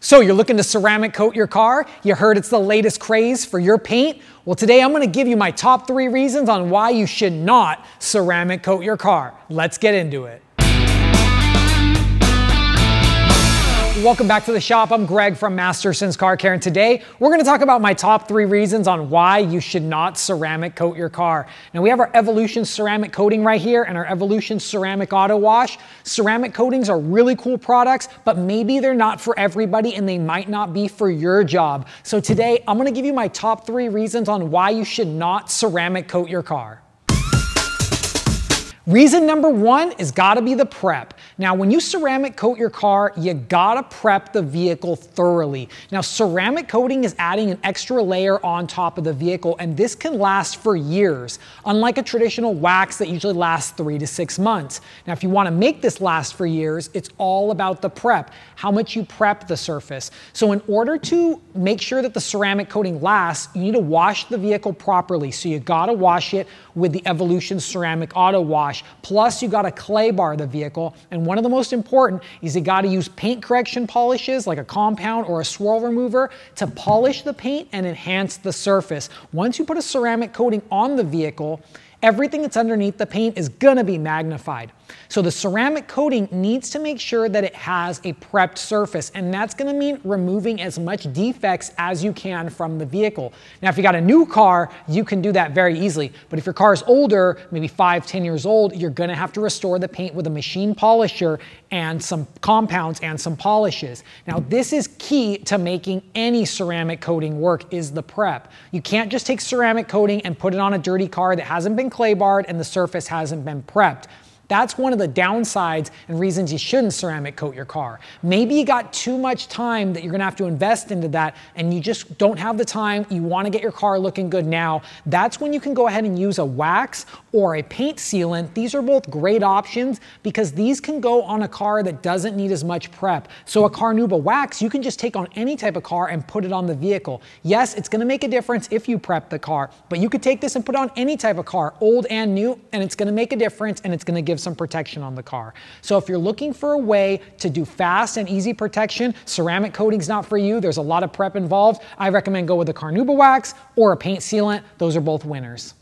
So you're looking to ceramic coat your car? You heard it's the latest craze for your paint? Well, today I'm gonna give you my top three reasons on why you should not ceramic coat your car. Let's get into it. Welcome back to the shop. I'm Greg from Masterson's Car Care, and today we're going to talk about my top three reasons on why you should not ceramic coat your car. Now, we have our Evolution ceramic coating right here and our Evolution ceramic auto wash. Ceramic coatings are really cool products, but maybe they're not for everybody and they might not be for your job. So today, I'm going to give you my top three reasons on why you should not ceramic coat your car. Reason number one is gotta be the prep. Now, when you ceramic coat your car, you gotta prep the vehicle thoroughly. Now, ceramic coating is adding an extra layer on top of the vehicle, and this can last for years, unlike a traditional wax that usually lasts three to six months. Now, if you wanna make this last for years, it's all about the prep, how much you prep the surface. So in order to make sure that the ceramic coating lasts, you need to wash the vehicle properly. So you gotta wash it with the Evolution Ceramic Auto Wash wash. Plus, you got to clay bar the vehicle. And one of the most important is you got to use paint correction polishes like a compound or a swirl remover to polish the paint and enhance the surface. Once you put a ceramic coating on the vehicle, everything that's underneath the paint is gonna be magnified. So the ceramic coating needs to make sure that it has a prepped surface, and that's gonna mean removing as much defects as you can from the vehicle. Now, if you got a new car, you can do that very easily, but if your car is older, maybe five, ten years old, you're gonna have to restore the paint with a machine polisher and some compounds and some polishes. Now, this is key to making any ceramic coating work is the prep. You can't just take ceramic coating and put it on a dirty car that hasn't been clay barred and the surface hasn't been prepped. That's one of the downsides and reasons you shouldn't ceramic coat your car. Maybe you got too much time that you're gonna have to invest into that and you just don't have the time, you wanna get your car looking good now. That's when you can go ahead and use a wax or a paint sealant. These are both great options because these can go on a car that doesn't need as much prep. So a Carnauba wax, you can just take on any type of car and put it on the vehicle. Yes, it's gonna make a difference if you prep the car, but you could take this and put on any type of car, old and new, and it's gonna make a difference and it's gonna give give some protection on the car. So if you're looking for a way to do fast and easy protection, ceramic coating's not for you, there's a lot of prep involved, I recommend go with a Carnauba wax or a paint sealant. Those are both winners.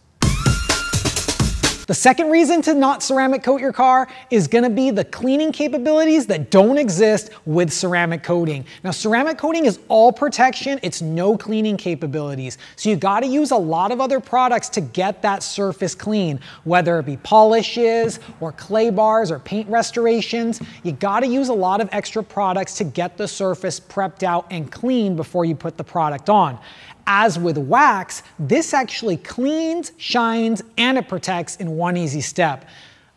The second reason to not ceramic coat your car is gonna be the cleaning capabilities that don't exist with ceramic coating. Now, ceramic coating is all protection, it's no cleaning capabilities. So you gotta use a lot of other products to get that surface clean, whether it be polishes or clay bars or paint restorations. You gotta use a lot of extra products to get the surface prepped out and clean before you put the product on. As with wax, this actually cleans, shines, and it protects in one easy step.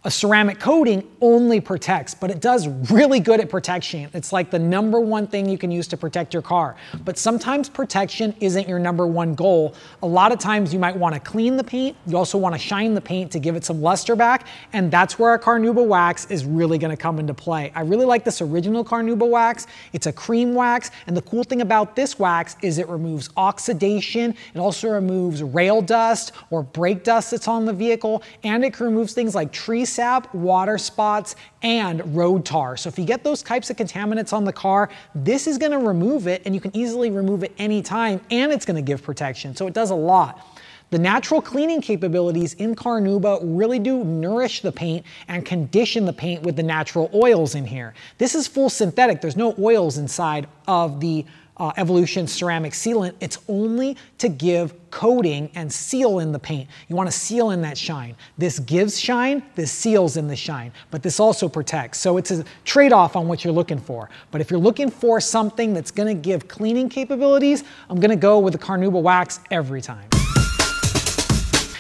A ceramic coating only protects, but it does really good at protection. It's like the number one thing you can use to protect your car. But sometimes protection isn't your number one goal. A lot of times you might want to clean the paint. You also want to shine the paint to give it some luster back. And that's where a Carnauba wax is really going to come into play. I really like this original Carnauba wax. It's a cream wax. And the cool thing about this wax is it removes oxidation. It also removes rail dust or brake dust that's on the vehicle. And it removes things like tree sap, water spots, and road tar. So if you get those types of contaminants on the car, this is gonna remove it and you can easily remove it anytime and it's gonna give protection. So it does a lot. The natural cleaning capabilities in Carnauba really do nourish the paint and condition the paint with the natural oils in here. This is full synthetic. There's no oils inside of the uh, Evolution ceramic sealant, it's only to give coating and seal in the paint. You want to seal in that shine. This gives shine, this seals in the shine, but this also protects. So it's a trade-off on what you're looking for. But if you're looking for something that's going to give cleaning capabilities, I'm going to go with the Carnauba wax every time.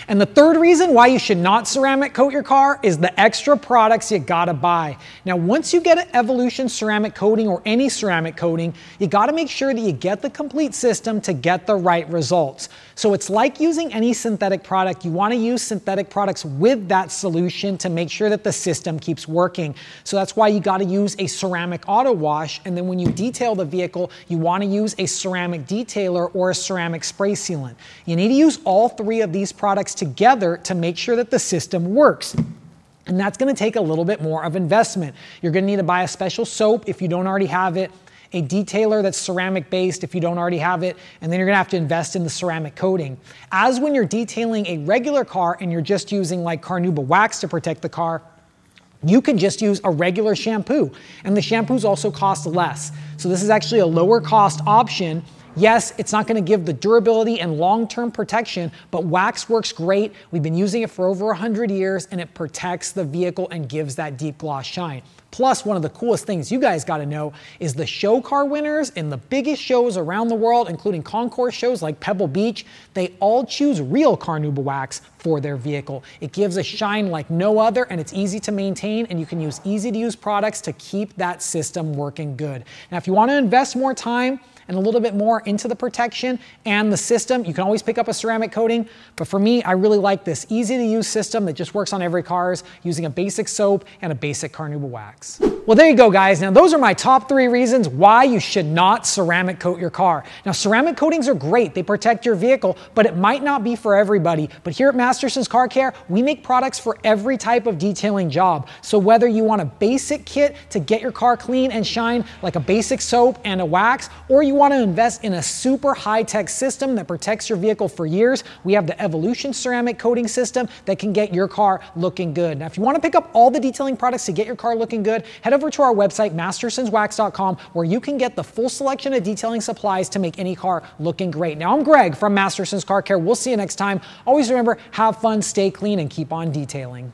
And the third reason why you should not ceramic coat your car is the extra products you gotta buy. Now, once you get an Evolution ceramic coating or any ceramic coating, you gotta make sure that you get the complete system to get the right results. So it's like using any synthetic product. You wanna use synthetic products with that solution to make sure that the system keeps working. So that's why you gotta use a ceramic auto wash. And then when you detail the vehicle, you wanna use a ceramic detailer or a ceramic spray sealant. You need to use all three of these products together to make sure that the system works. And that's gonna take a little bit more of investment. You're gonna need to buy a special soap if you don't already have it. a detailer that's ceramic based if you don't already have it, and then you're gonna have to invest in the ceramic coating. As when you're detailing a regular car and you're just using like Carnauba wax to protect the car, you can just use a regular shampoo, and the shampoos also cost less. So this is actually a lower cost option Yes, it's not gonna give the durability and long-term protection, but wax works great. We've been using it for over 100 years and it protects the vehicle and gives that deep gloss shine. Plus, one of the coolest things you guys gotta know is the show car winners in the biggest shows around the world, including concourse shows like Pebble Beach, they all choose real Carnauba wax for their vehicle. It gives a shine like no other and it's easy to maintain and you can use easy to use products to keep that system working good. Now, if you wanna invest more time, and a little bit more into the protection and the system. You can always pick up a ceramic coating, but for me, I really like this easy to use system that just works on every cars using a basic soap and a basic Carnauba wax. Well, there you go, guys. Now, those are my top three reasons why you should not ceramic coat your car. Now, ceramic coatings are great. They protect your vehicle, but it might not be for everybody. But here at Masterson's Car Care, we make products for every type of detailing job. So whether you want a basic kit to get your car clean and shine like a basic soap and a wax, or you want to invest in a super high-tech system that protects your vehicle for years, we have the Evolution ceramic coating system that can get your car looking good. Now, if you want to pick up all the detailing products to get your car looking good, head over to our website, mastersonswax.com, where you can get the full selection of detailing supplies to make any car looking great. Now, I'm Greg from Masterson's Car Care. We'll see you next time. Always remember, have fun, stay clean, and keep on detailing.